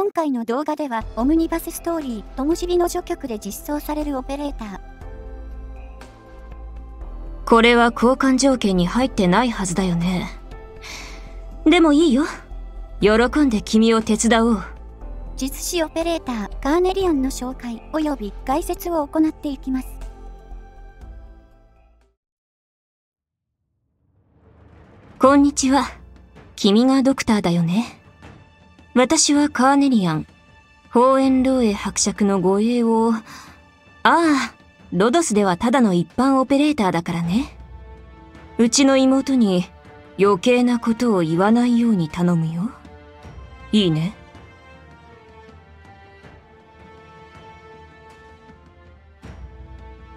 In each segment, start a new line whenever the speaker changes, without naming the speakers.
今回の動画では、オムニバスストーリー、ともしびの序曲で実装されるオペレーター。
これは交換条件に入ってないはずだよね。でもいいよ。喜んで君を手伝おう。
実施オペレーター、カーネリアンの紹介及び解説を行っていきます。
こんにちは。君がドクターだよね。私はカーネリアン。ホーエンローエ伯爵の護衛を、ああ、ロドスではただの一般オペレーターだからね。うちの妹に余計なことを言わないように頼むよ。いいね。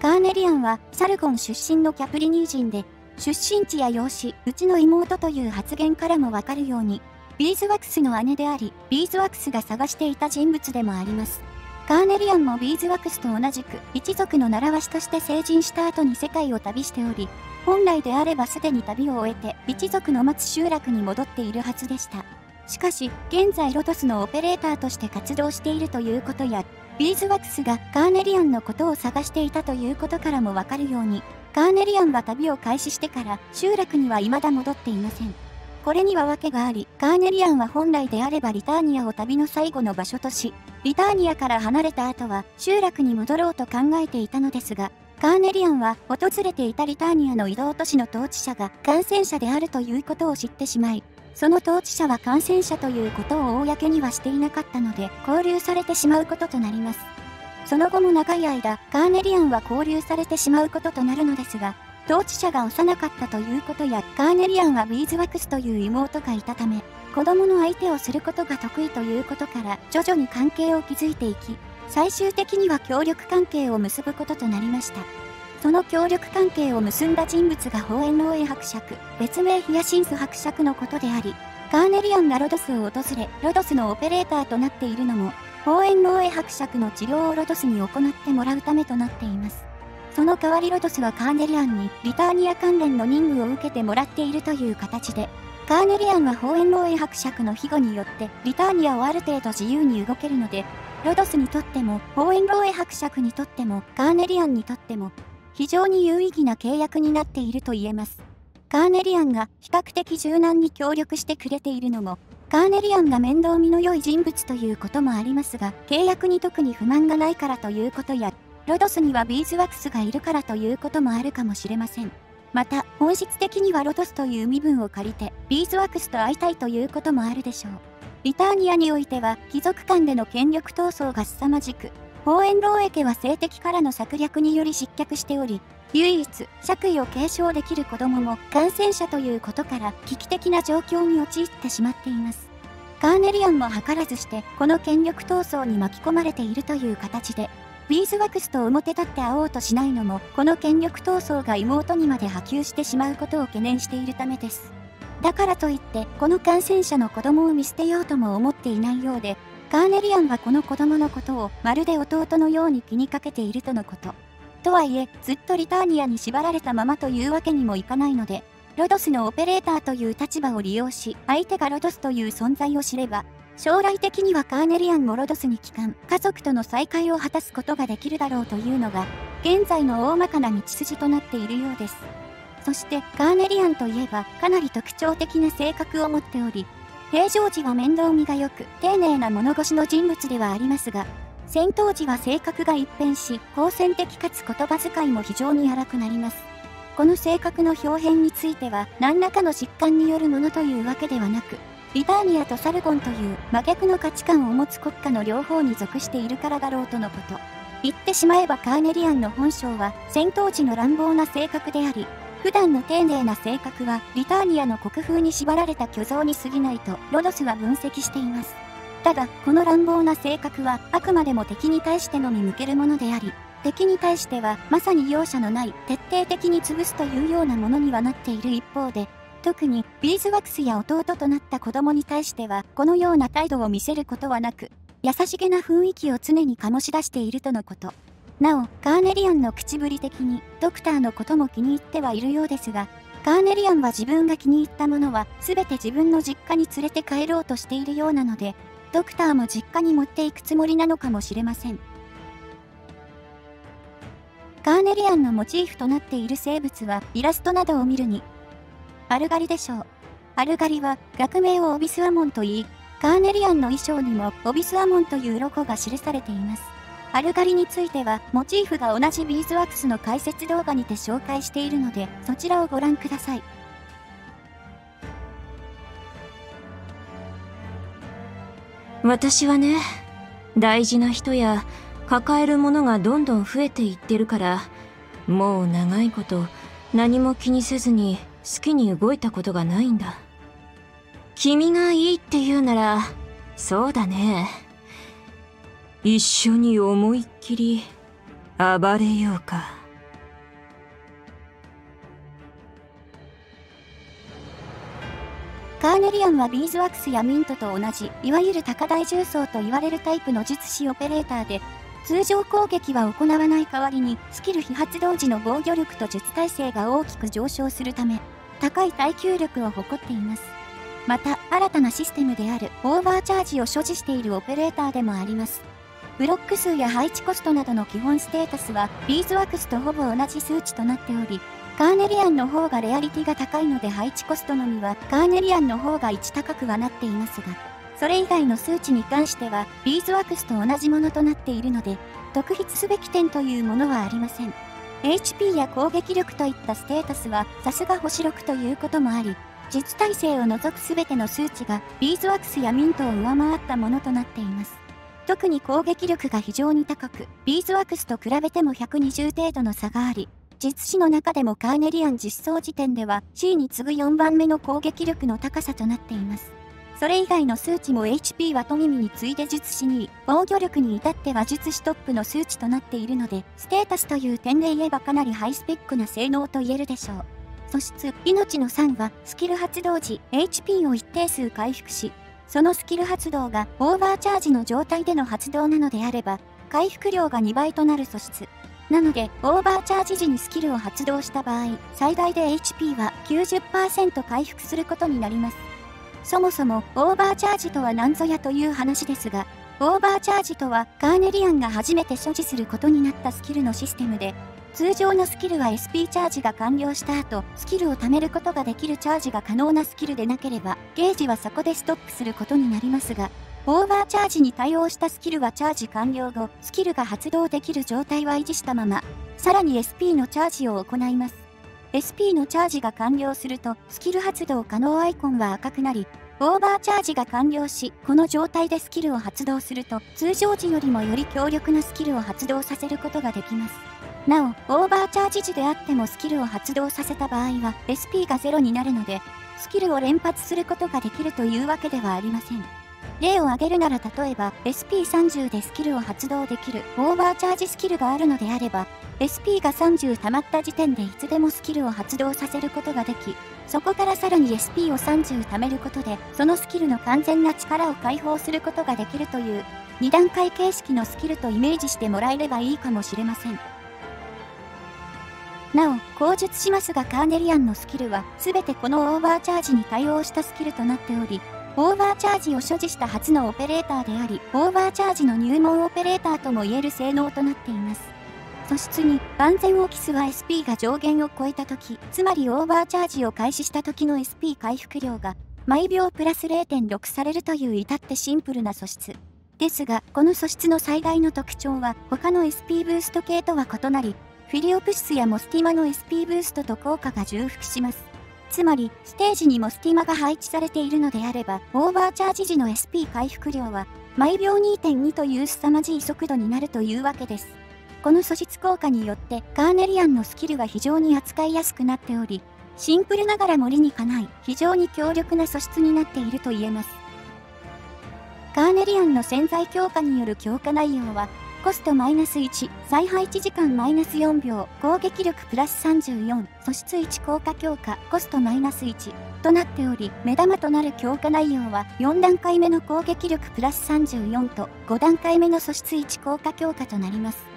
カーネリアンはサルゴン出身のキャプリニー人で、出身地や容姿、うちの妹という発言からもわかるように、ビーズワックスの姉であり、ビーズワックスが探していた人物でもあります。カーネリアンもビーズワックスと同じく、一族の習わしとして成人した後に世界を旅しており、本来であればすでに旅を終えて、一族の待つ集落に戻っているはずでした。しかし、現在ロドスのオペレーターとして活動しているということや、ビーズワックスがカーネリアンのことを探していたということからもわかるように、カーネリアンは旅を開始してから集落には未だ戻っていません。これには訳があり、カーネリアンは本来であればリターニアを旅の最後の場所とし、リターニアから離れた後は集落に戻ろうと考えていたのですが、カーネリアンは訪れていたリターニアの移動都市の統治者が感染者であるということを知ってしまい、その統治者は感染者ということを公にはしていなかったので、交流されてしまうこととなります。その後も長い間、カーネリアンは交流されてしまうこととなるのですが、統治者が幼かったということや、カーネリアンはビーズワックスという妹がいたため、子供の相手をすることが得意ということから徐々に関係を築いていき、最終的には協力関係を結ぶこととなりました。その協力関係を結んだ人物がホーエンローエ伯爵、別名ヒヤシンス伯爵のことであり、カーネリアンがロドスを訪れ、ロドスのオペレーターとなっているのも、ホーエンローエ伯爵の治療をロドスに行ってもらうためとなっています。その代わりロドスはカーネリアンにリターニア関連の任務を受けてもらっているという形で、カーネリアンはホーエンローエ伯爵の庇護によってリターニアをある程度自由に動けるので、ロドスにとっても、ホーエンローエ伯爵にとっても、カーネリアンにとっても、非常に有意義な契約になっていると言えます。カーネリアンが比較的柔軟に協力してくれているのも、カーネリアンが面倒見の良い人物ということもありますが、契約に特に不満がないからということや、ロドスにはビーズワックスがいるからということもあるかもしれません。また、本質的にはロドスという身分を借りて、ビーズワックスと会いたいということもあるでしょう。リターニアにおいては、貴族間での権力闘争が凄まじく、ホーエンローエ家は性的からの策略により失脚しており、唯一、爵位を継承できる子供も感染者ということから危機的な状況に陥ってしまっています。カーネリアンも図らずして、この権力闘争に巻き込まれているという形で、ビーズワックスと表立って会おうとしないのも、この権力闘争が妹にまで波及してしまうことを懸念しているためです。だからといって、この感染者の子供を見捨てようとも思っていないようで、カーネリアンはこの子供のことをまるで弟のように気にかけているとのこと。とはいえ、ずっとリターニアに縛られたままというわけにもいかないので、ロドスのオペレーターという立場を利用し、相手がロドスという存在を知れば、将来的にはカーネリアンもロドスに帰還、家族との再会を果たすことができるだろうというのが、現在の大まかな道筋となっているようです。そして、カーネリアンといえば、かなり特徴的な性格を持っており、平常時は面倒見が良く、丁寧な物腰の人物ではありますが、戦闘時は性格が一変し、好戦的かつ言葉遣いも非常に荒くなります。この性格の表現については、何らかの疾患によるものというわけではなく、リターニアとサルゴンという真逆の価値観を持つ国家の両方に属しているからだろうとのこと。言ってしまえばカーネリアンの本性は戦闘時の乱暴な性格であり、普段の丁寧な性格はリターニアの国風に縛られた虚像に過ぎないとロドスは分析しています。ただ、この乱暴な性格はあくまでも敵に対してのみ向けるものであり、敵に対してはまさに容赦のない徹底的に潰すというようなものにはなっている一方で、特にビーズワックスや弟となった子供に対してはこのような態度を見せることはなく、優しげな雰囲気を常に醸し出しているとのこと。なお、カーネリアンの口ぶり的にドクターのことも気に入ってはいるようですが、カーネリアンは自分が気に入ったものは全て自分の実家に連れて帰ろうとしているようなので、ドクターも実家に持っていくつもりなのかもしれません。カーネリアンのモチーフとなっている生物はイラストなどを見るに、アルガリでしょう。アルガリは学名をオビスアモンと言い、カーネリアンの衣装にもオビスアモンというロゴが記されています。アルガリについては、モチーフが同じビーズワックスの解説動画にて紹介しているので、そちらをご覧ください。
私はね、大事な人や抱えるものがどんどん増えていってるから、もう長いこと何も気にせずに好きに動いたことがないんだ。君がいいって言うなら、そうだね。一緒に思いっきり暴れようか。
カーネリアンはビーズワックスやミントと同じ、いわゆる高台重装と言われるタイプの術師オペレーターで、通常攻撃は行わない代わりに、スキル非発動時の防御力と術耐性が大きく上昇するため、高い耐久力を誇っています。また、新たなシステムであるオーバーチャージを所持しているオペレーターでもあります。ブロック数や配置コストなどの基本ステータスは、ビーズワックスとほぼ同じ数値となっており、カーネリアンの方がレアリティが高いので配置コストのみはカーネリアンの方が1高くはなっていますが、それ以外の数値に関してはビーズワックスと同じものとなっているので、特筆すべき点というものはありません。HP や攻撃力といったステータスはさすが星6ということもあり、実耐性を除く全ての数値がビーズワックスやミントを上回ったものとなっています。特に攻撃力が非常に高く、ビーズワックスと比べても120程度の差があり、実施の中でもカーネリアン実装時点では C に次ぐ4番目の攻撃力の高さとなっています。それ以外の数値も HP はトミミに次いで術師に、防御力に至っては術師トップの数値となっているので、ステータスという点で言えばかなりハイスペックな性能と言えるでしょう。素質、命の3は、スキル発動時、HP を一定数回復し、そのスキル発動がオーバーチャージの状態での発動なのであれば、回復量が2倍となる素質。なので、オーバーチャージ時にスキルを発動した場合、最大で HP は90%回復することになります。そもそも、オーバーチャージとは何ぞやという話ですが、オーバーチャージとは、カーネリアンが初めて所持することになったスキルのシステムで、通常のスキルは SP チャージが完了した後、スキルを貯めることができるチャージが可能なスキルでなければ、ゲージはそこでストップすることになりますが、オーバーチャージに対応したスキルはチャージ完了後、スキルが発動できる状態は維持したまま、さらに SP のチャージを行います。SP のチャージが完了すると、スキル発動可能アイコンは赤くなり、オーバーチャージが完了し、この状態でスキルを発動すると、通常時よりもより強力なスキルを発動させることができます。なお、オーバーチャージ時であってもスキルを発動させた場合は、SP が0になるので、スキルを連発することができるというわけではありません。例を挙げるなら例えば SP30 でスキルを発動できるオーバーチャージスキルがあるのであれば SP が30溜まった時点でいつでもスキルを発動させることができそこからさらに SP を30貯めることでそのスキルの完全な力を解放することができるという2段階形式のスキルとイメージしてもらえればいいかもしれません。なお、口述しますがカーネリアンのスキルは全てこのオーバーチャージに対応したスキルとなっており、オーバーチャージを所持した初のオペレーターであり、オーバーチャージの入門オペレーターとも言える性能となっています。素質に、万全オーキスは SP が上限を超えた時、つまりオーバーチャージを開始した時の SP 回復量が、毎秒プラス0.6されるという至ってシンプルな素質。ですが、この素質の最大の特徴は、他の SP ブースト系とは異なり、フィリオプシスやモスティマの SP ブーストと効果が重複します。つまり、ステージにもスティマが配置されているのであれば、オーバーチャージ時の SP 回復量は、毎秒2.2という凄まじい速度になるというわけです。この素質効果によって、カーネリアンのスキルが非常に扱いやすくなっており、シンプルながら森にかない、非常に強力な素質になっていると言えます。カーネリアンの潜在強化による強化内容は、コストマイナス1、再配置時間マイナス4秒、攻撃力プラス34、素質1効果強化、コストマイナス1となっており、目玉となる強化内容は4段階目の攻撃力プラス34と5段階目の素質1効果強化となります。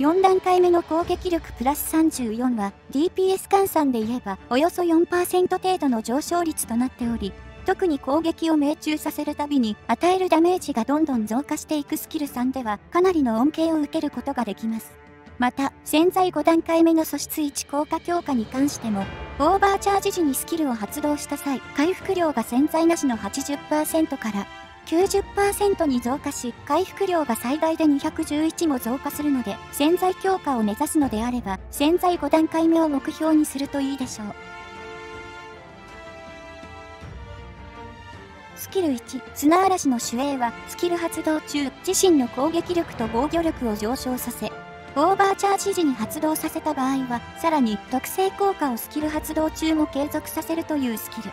4段階目の攻撃力プラス34は DPS 換算で言えばおよそ4%程度の上昇率となっており、特に攻撃を命中させるたびに与えるダメージがどんどん増加していくスキル3ではかなりの恩恵を受けることができます。また、潜在5段階目の素質1効果強化に関しても、オーバーチャージ時にスキルを発動した際、回復量が潜在なしの80%から90%に増加し、回復量が最大で211も増加するので、潜在強化を目指すのであれば、潜在5段階目を目標にするといいでしょう。スキル1、砂嵐の守衛は、スキル発動中、自身の攻撃力と防御力を上昇させ、オーバーチャージ時に発動させた場合は、さらに特性効果をスキル発動中も継続させるというスキル。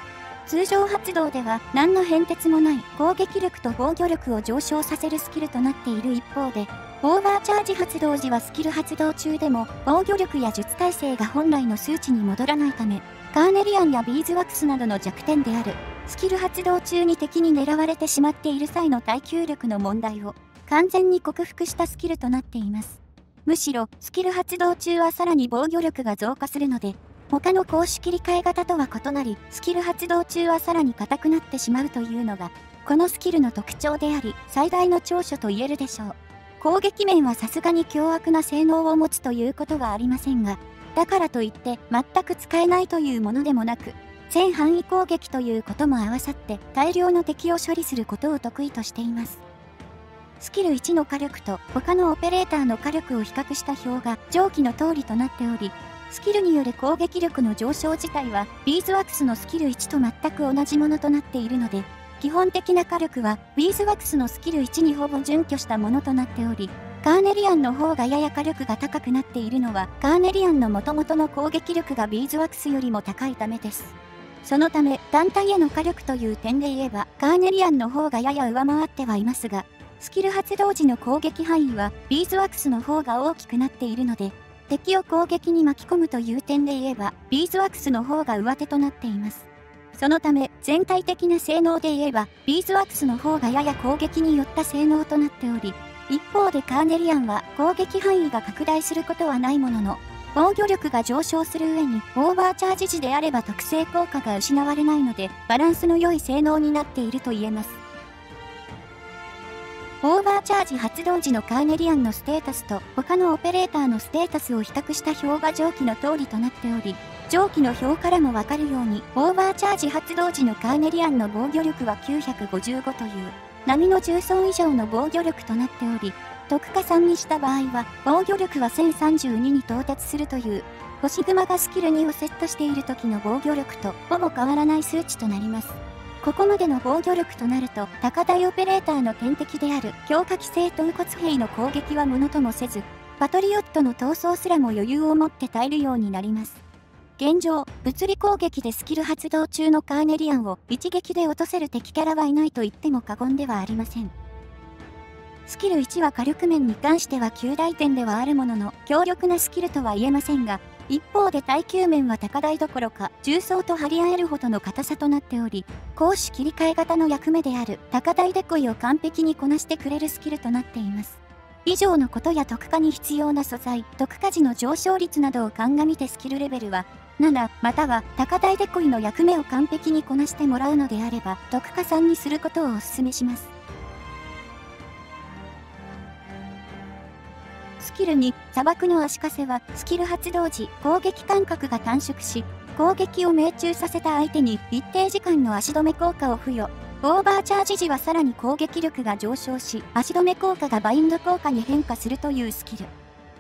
通常発動では何の変哲もない攻撃力と防御力を上昇させるスキルとなっている一方で、オーバーチャージ発動時はスキル発動中でも防御力や術耐性が本来の数値に戻らないため、カーネリアンやビーズワックスなどの弱点である、スキル発動中に敵に狙われてしまっている際の耐久力の問題を完全に克服したスキルとなっています。むしろ、スキル発動中はさらに防御力が増加するので、他の公式切り替え型とは異なり、スキル発動中はさらに硬くなってしまうというのが、このスキルの特徴であり、最大の長所と言えるでしょう。攻撃面はさすがに凶悪な性能を持つということはありませんが、だからといって全く使えないというものでもなく、全範囲攻撃ということも合わさって大量の敵を処理することを得意としています。スキル1の火力と他のオペレーターの火力を比較した表が上記の通りとなっており、スキルによる攻撃力の上昇自体はビーズワックスのスキル1と全く同じものとなっているので、基本的な火力はビーズワックスのスキル1にほぼ準拠したものとなっており、カーネリアンの方がやや火力が高くなっているのは、カーネリアンの元々の攻撃力がビーズワックスよりも高いためです。そのため、団体への火力という点で言えば、カーネリアンの方がやや上回ってはいますが、スキル発動時の攻撃範囲はビーズワックスの方が大きくなっているので、敵を攻撃に巻き込むという点で言えば、ビーズワックスの方が上手となっています。そのため、全体的な性能で言えば、ビーズワックスの方がやや攻撃によった性能となっており、一方でカーネリアンは攻撃範囲が拡大することはないものの、防御力が上昇する上に、オーバーチャージ時であれば特性効果が失われないので、バランスの良い性能になっていると言えます。オーバーチャージ発動時のカーネリアンのステータスと他のオペレーターのステータスを比較した表が上記の通りとなっており、上記の表からもわかるように、オーバーチャージ発動時のカーネリアンの防御力は955という、波の重損以上の防御力となっており、特化3にした場合は、防御力は1032に到達するという、星熊がスキル2をセットしている時の防御力とほぼ変わらない数値となります。ここまでの防御力となると、高台オペレーターの天敵である強化規制豚骨兵の攻撃はものともせず、パトリオットの闘争すらも余裕を持って耐えるようになります。現状、物理攻撃でスキル発動中のカーネリアンを一撃で落とせる敵キャラはいないと言っても過言ではありません。スキル1は火力面に関しては9大点ではあるものの、強力なスキルとは言えませんが、一方で耐久面は高台どころか重装と張り合えるほどの硬さとなっており攻守切り替え型の役目である高台デコイを完璧にこなしてくれるスキルとなっています。以上のことや特化に必要な素材特化時の上昇率などを鑑みてスキルレベルは7または高台デコイの役目を完璧にこなしてもらうのであれば特化3にすることをお勧めします。キル2、砂漠の足かせは、スキル発動時、攻撃間隔が短縮し、攻撃を命中させた相手に一定時間の足止め効果を付与。オーバーチャージ時はさらに攻撃力が上昇し、足止め効果がバインド効果に変化するというスキル。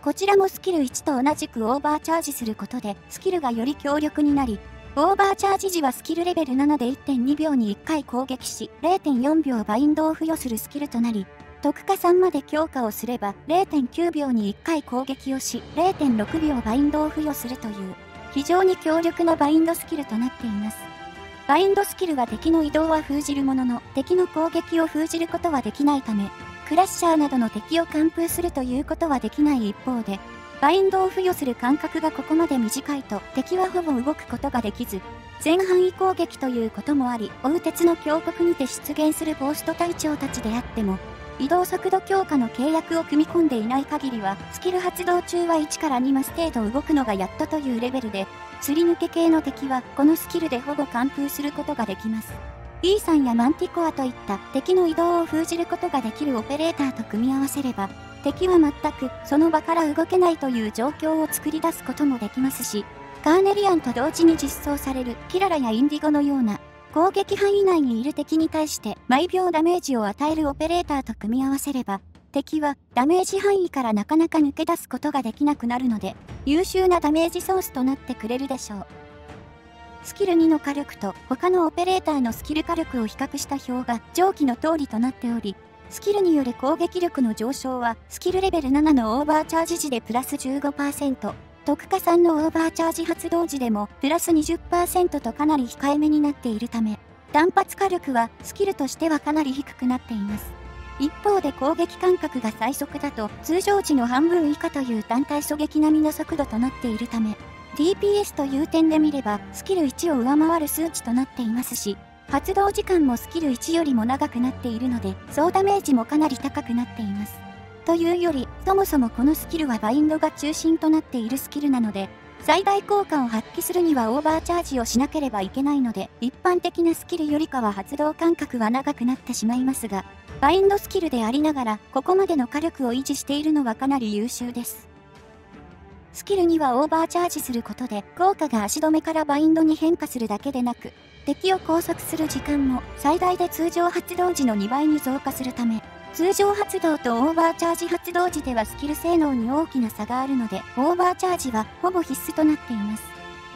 こちらもスキル1と同じくオーバーチャージすることで、スキルがより強力になり、オーバーチャージ時はスキルレベル7で1.2秒に1回攻撃し、0.4秒バインドを付与するスキルとなり、特化3まで強化をすれば0.9秒に1回攻撃をし0.6秒バインドを付与するという非常に強力なバインドスキルとなっています。バインドスキルは敵の移動は封じるものの敵の攻撃を封じることはできないためクラッシャーなどの敵を完封するということはできない一方でバインドを付与する間隔がここまで短いと敵はほぼ動くことができず前半位攻撃ということもあり追う鉄の峡谷にて出現するゴースト隊長たちであっても移動速度強化の契約を組み込んでいない限りは、スキル発動中は1から2マス程度動くのがやっとというレベルで、すり抜け系の敵はこのスキルでほぼ完封することができます。E さんやマンティコアといった敵の移動を封じることができるオペレーターと組み合わせれば、敵は全くその場から動けないという状況を作り出すこともできますし、カーネリアンと同時に実装されるキララやインディゴのような攻撃範囲内にいる敵に対して毎秒ダメージを与えるオペレーターと組み合わせれば、敵はダメージ範囲からなかなか抜け出すことができなくなるので、優秀なダメージソースとなってくれるでしょう。スキル2の火力と他のオペレーターのスキル火力を比較した表が上記の通りとなっており、スキルによる攻撃力の上昇はスキルレベル7のオーバーチャージ時でプラス15%、特化3のオーバーチャージ発動時でもプラス20%とかなり控えめになっているため、単発火力はスキルとしてはかなり低くなっています。一方で攻撃間隔が最速だと通常時の半分以下という単体狙撃並みの速度となっているため、DPS という点で見ればスキル1を上回る数値となっていますし、発動時間もスキル1よりも長くなっているので、総ダメージもかなり高くなっています。というより、そもそもこのスキルはバインドが中心となっているスキルなので、最大効果を発揮するにはオーバーチャージをしなければいけないので、一般的なスキルよりかは発動間隔は長くなってしまいますが、バインドスキルでありながら、ここまでの火力を維持しているのはかなり優秀です。スキルにはオーバーチャージすることで、効果が足止めからバインドに変化するだけでなく、敵を拘束する時間も最大で通常発動時の2倍に増加するため、通常発動とオーバーチャージ発動時ではスキル性能に大きな差があるので、オーバーチャージはほぼ必須となっています。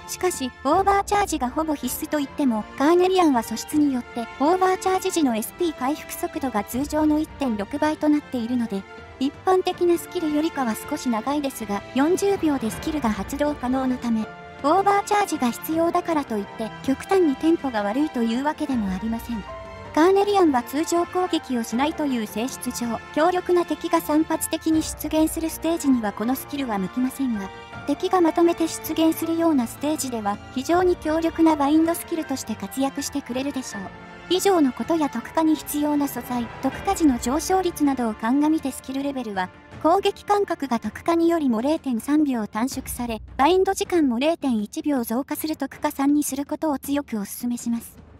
しかし、オーバーチャージがほぼ必須といっても、カーネリアンは素質によって、オーバーチャージ時の SP 回復速度が通常の1.6倍となっているので、一般的なスキルよりかは少し長いですが、40秒でスキルが発動可能なため、オーバーチャージが必要だからといって、極端にテンポが悪いというわけでもありません。カーネリアンは通常攻撃をしないという性質上、強力な敵が散発的に出現するステージにはこのスキルは向きませんが、敵がまとめて出現するようなステージでは、非常に強力なバインドスキルとして活躍してくれるでしょう。以上のことや特化に必要な素材、特化時の上昇率などを鑑みてスキルレベルは、攻撃間隔が特化によりも0.3秒短縮され、バインド時間も0.1秒増加する特化3にすることを強くお勧めします。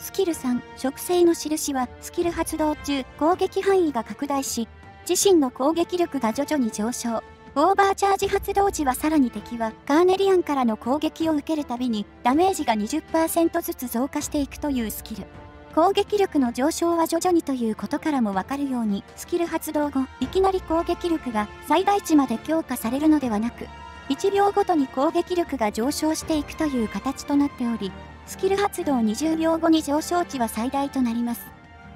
スキル3、植生の印は、スキル発動中、攻撃範囲が拡大し、自身の攻撃力が徐々に上昇。オーバーチャージ発動時はさらに敵は、カーネリアンからの攻撃を受けるたびに、ダメージが20%ずつ増加していくというスキル。攻撃力の上昇は徐々にということからもわかるように、スキル発動後、いきなり攻撃力が最大値まで強化されるのではなく、1秒ごとに攻撃力が上昇していくという形となっており、スキル発動20秒後に上昇値は最大となります。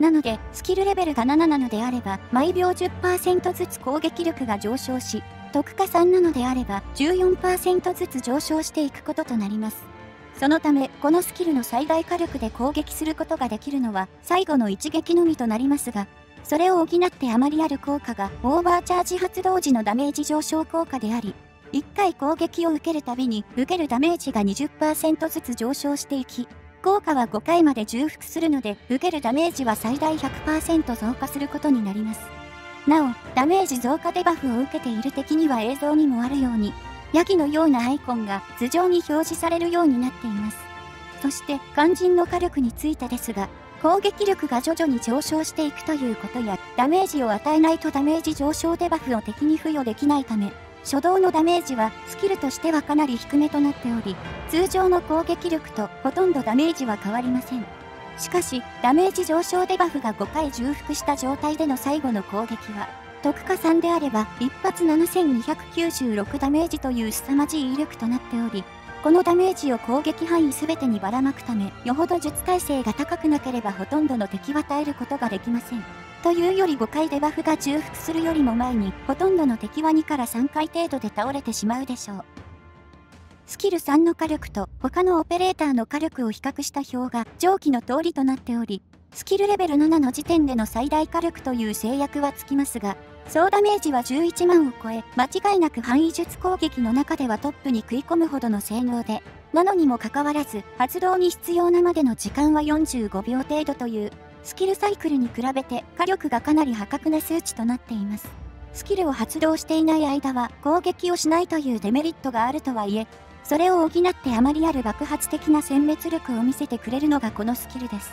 なので、スキルレベルが7なのであれば、毎秒10%ずつ攻撃力が上昇し、特化3なのであれば、14%ずつ上昇していくこととなります。そのため、このスキルの最大火力で攻撃することができるのは、最後の一撃のみとなりますが、それを補ってあまりある効果が、オーバーチャージ発動時のダメージ上昇効果であり、1回攻撃を受けるたびに受けるダメージが20%ずつ上昇していき、効果は5回まで重複するので、受けるダメージは最大100%増加することになります。なお、ダメージ増加デバフを受けている敵には映像にもあるように、ヤギのようなアイコンが頭上に表示されるようになっています。そして、肝心の火力についてですが、攻撃力が徐々に上昇していくということや、ダメージを与えないとダメージ上昇デバフを敵に付与できないため、初動のダメージはスキルとしてはかなり低めとなっており、通常の攻撃力とほとんどダメージは変わりません。しかし、ダメージ上昇デバフが5回重複した状態での最後の攻撃は、特化3であれば一発7296ダメージという凄まじい威力となっており、このダメージを攻撃範囲全てにばらまくため、よほど術耐性が高くなければほとんどの敵は耐えることができません。というより5回デバフが重複するよりも前に、ほとんどの敵は2から3回程度で倒れてしまうでしょう。スキル3の火力と他のオペレーターの火力を比較した表が上記の通りとなっており、スキルレベル7の時点での最大火力という制約はつきますが、総ダメージは11万を超え、間違いなく範囲術攻撃の中ではトップに食い込むほどの性能で、なのにもかかわらず、発動に必要なまでの時間は45秒程度というスキルサイクルに比べて火力がかなり破格な数値となっています。スキルを発動していない間は攻撃をしないというデメリットがあるとはいえ、それを補ってあまりある爆発的な殲滅力を見せてくれるのがこのスキルです。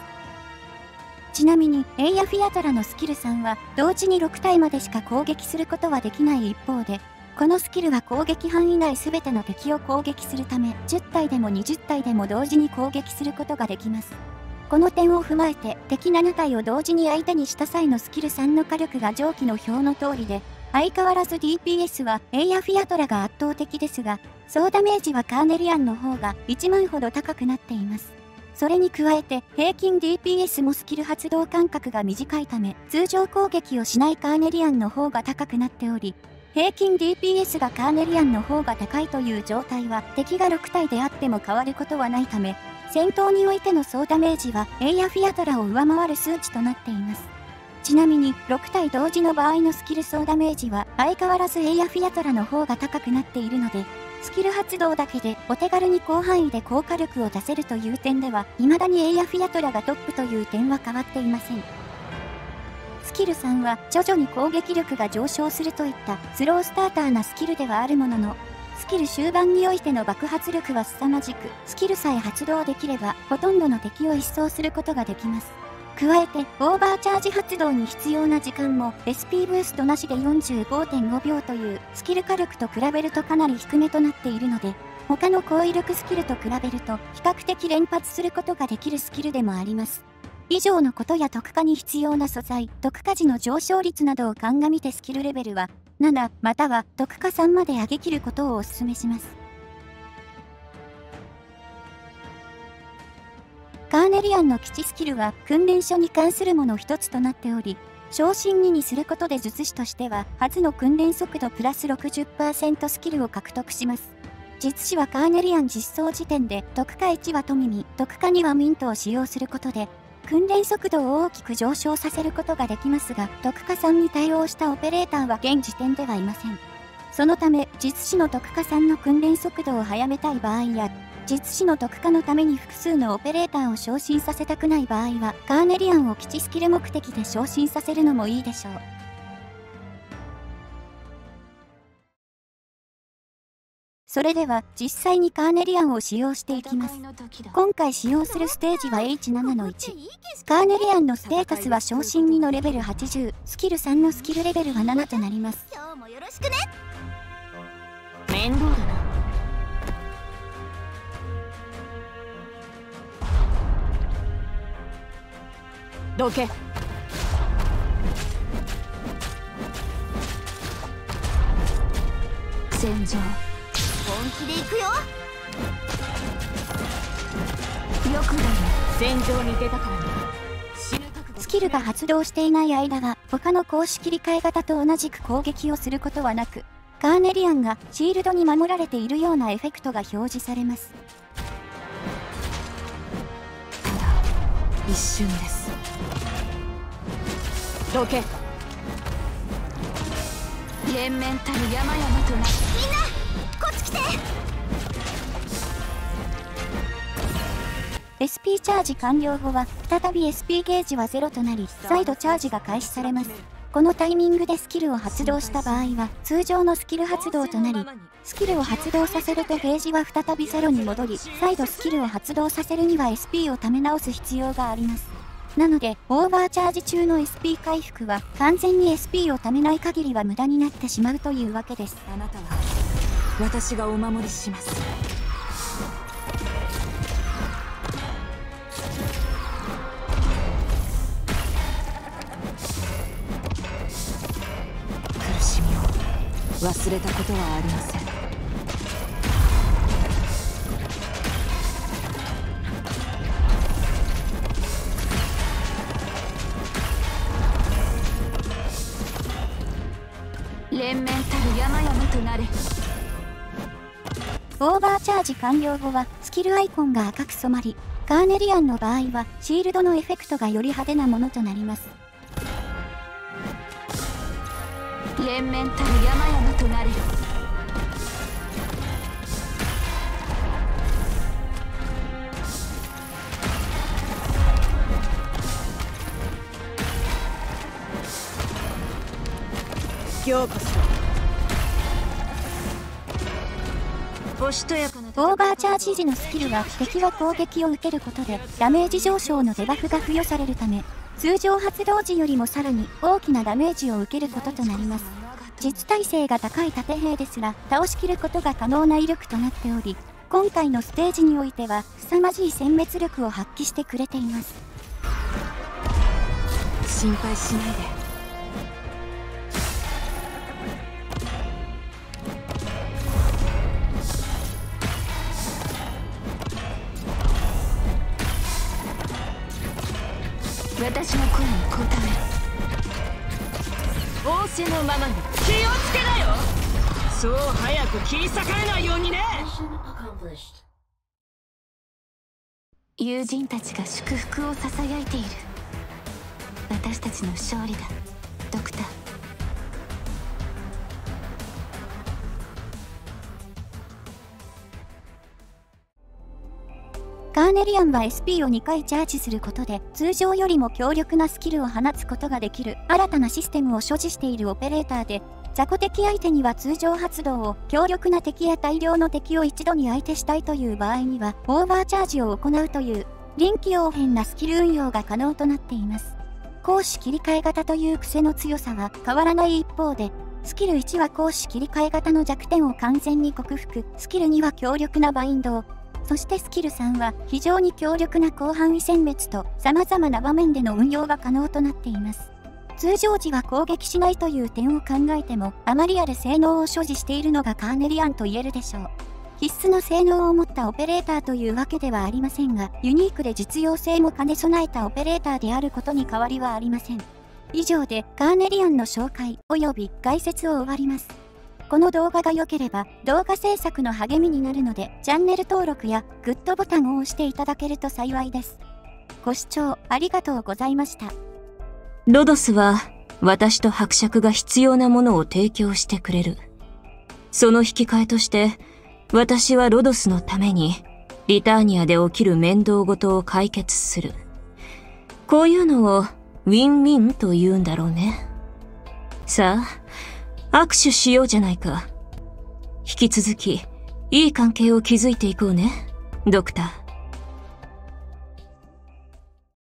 ちなみに、エイヤフィアトラのスキル3は、同時に6体までしか攻撃することはできない一方で、このスキルは攻撃範囲内全ての敵を攻撃するため、10体でも20体でも同時に攻撃することができます。この点を踏まえて、敵7体を同時に相手にした際のスキル3の火力が上記の表の通りで、相変わらず DPS はエイヤフィアトラが圧倒的ですが、総ダメージはカーネリアンの方が1万ほど高くなっています。それに加えて平均 DPS もスキル発動間隔が短いため通常攻撃をしないカーネリアンの方が高くなっており平均 DPS がカーネリアンの方が高いという状態は敵が6体であっても変わることはないため戦闘においての総ダメージはエイヤフィアトラを上回る数値となっていますちなみに6体同時の場合のスキル総ダメージは相変わらずエイヤフィヤトラの方が高くなっているのでスキル発動だけでお手軽に広範囲で高火力を出せるという点では、未だにエイヤフィヤトラがトップという点は変わっていません。スキル3は徐々に攻撃力が上昇するといったスロースターターなスキルではあるものの、スキル終盤においての爆発力は凄まじく、スキルさえ発動できれば、ほとんどの敵を一掃することができます。加えて、オーバーチャージ発動に必要な時間も SP ブーストなしで45.5秒というスキル火力と比べるとかなり低めとなっているので、他の高威力スキルと比べると比較的連発することができるスキルでもあります。以上のことや特化に必要な素材、特化時の上昇率などを鑑みてスキルレベルは7または特化3まで上げ切ることをお勧めします。カーネリアンの基地スキルは訓練書に関するもの一つとなっており、昇進2にすることで術師としては初の訓練速度プラス60%スキルを獲得します。術師はカーネリアン実装時点で特化1はトミミ、特化2はミントを使用することで、訓練速度を大きく上昇させることができますが、特化さんに対応したオペレーターは現時点ではいません。そのため、実施の特化さんの訓練速度を速めたい場合や、実施の特化のために複数のオペレーターを昇進させたくない場合は、カーネリアンを基地スキル目的で昇進させるのもいいでしょう。それでは実際にカーネリアンを使用していきます。今回使用するステージは H7 の1。カーネリアンのステータスは昇進2のレベル80、スキル3のスキルレベルは7となります。今日もよろしくね面倒だな。
どけ戦場本気で行くよ。よくだよ戦場に出たからね。
スキルが発動していない間は他の公式切り替え型と同じく攻撃をすることはなくカーネリアンがシールドに守られているようなエフェクトが表示されます。
ただ一瞬です。どけ。連綿たる山々となみんなこっち来て
SP チャージ完了後は再び SP ゲージはゼロとなり再度チャージが開始されます。このタイミングでスキルを発動した場合は通常のスキル発動となりスキルを発動させるとゲージは再びゼロに戻り再度スキルを発動させるには SP を貯め直す必要があります。なので、オーバーチャージ中の SP 回復は完全に SP を貯めない限りは無駄になってしまうというわけです。
私がお守りします。苦しみを忘れたことはありません。
完了後はスキルアイコンが赤く染まりカーネリアンの場合はシールドのエフェクトがより派手なものとなります。
連綿たる山々となれ。ようこそ
オーバーチャージ時のスキルは敵が攻撃を受けることでダメージ上昇のデバフが付与されるため通常発動時よりもさらに大きなダメージを受けることとなります。実耐性が高い盾兵ですら倒しきることが可能な威力となっており今回のステージにおいては凄まじい殲滅力を発揮してくれています。
心配しないで。私の声に応えろ仰せのままに気をつけなよ。そう早く切り裂かれないようにね。友人たちが祝福をささやいている。私たちの勝利だ。ドクター。
カーネリアンは SP を2回チャージすることで通常よりも強力なスキルを放つことができる。新たなシステムを所持しているオペレーターで雑魚敵相手には通常発動を強力な敵や大量の敵を一度に相手したいという場合にはオーバーチャージを行うという臨機応変なスキル運用が可能となっています。攻守切り替え型という癖の強さは変わらない一方でスキル1は攻守切り替え型の弱点を完全に克服。スキル2は強力なバインドそしてスキル3は非常に強力な広範囲殲滅と様々な場面での運用が可能となっています。通常時は攻撃しないという点を考えてもあまりある性能を所持しているのがカーネリアンと言えるでしょう。必須の性能を持ったオペレーターというわけではありませんが、ユニークで実用性も兼ね備えたオペレーターであることに変わりはありません。以上でカーネリアンの紹介及び概説を終わります。この動画が良ければ動画制作の励みになるのでチャンネル登録やグッドボタンを押していただけると幸いです。ご視聴ありがとうございました。
ロドスは私と伯爵が必要なものを提供してくれる。その引き換えとして私はロドスのためにリターニアで起きる面倒事を解決する。こういうのをウィンウィンと言うんだろうね。さあ、握手しようじゃないか。引き続き、いい関係を築いていこうね、ドクター。